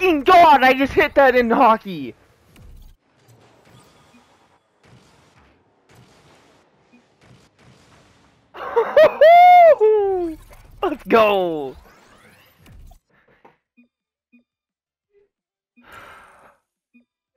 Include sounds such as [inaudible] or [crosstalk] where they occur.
fucking god, I just hit that in hockey! [laughs] Let's go!